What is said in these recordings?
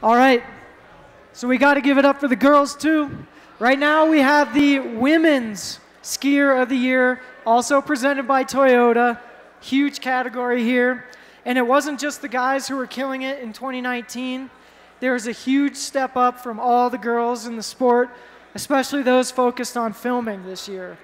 All right. So we got to give it up for the girls too. Right now we have the women's skier of the year, also presented by Toyota. Huge category here. And it wasn't just the guys who were killing it in 2019. There was a huge step up from all the girls in the sport, especially those focused on filming this year.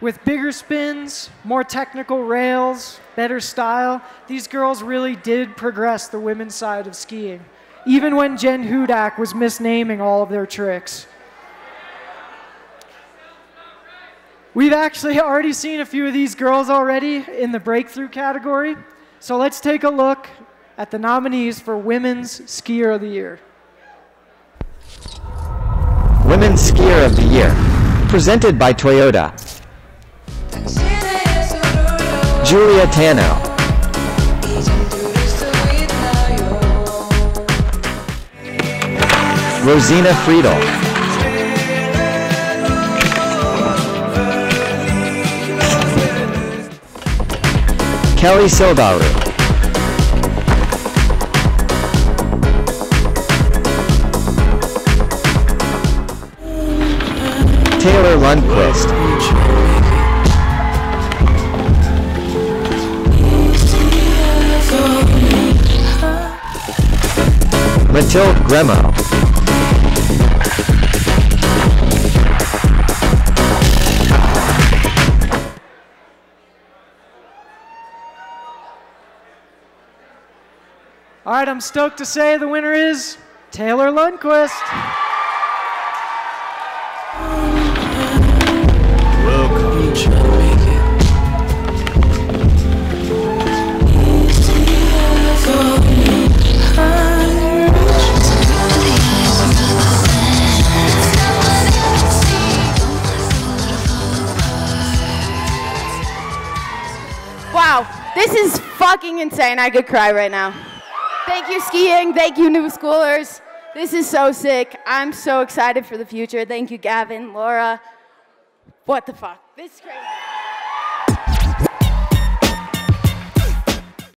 With bigger spins, more technical rails, better style, these girls really did progress the women's side of skiing even when Jen Hudak was misnaming all of their tricks. We've actually already seen a few of these girls already in the breakthrough category. So let's take a look at the nominees for Women's Skier of the Year. Women's Skier of the Year, presented by Toyota. Julia Tano. Rosina Friedel. Kelly Sildaru. Taylor Lundquist. Mathilde Gremaud. All right, I'm stoked to say the winner is Taylor Lundquist. Wow, this is fucking insane. I could cry right now. Thank you, skiing. Thank you, Newschoolers. This is so sick. I'm so excited for the future. Thank you, Gavin, Laura. What the fuck? This is crazy.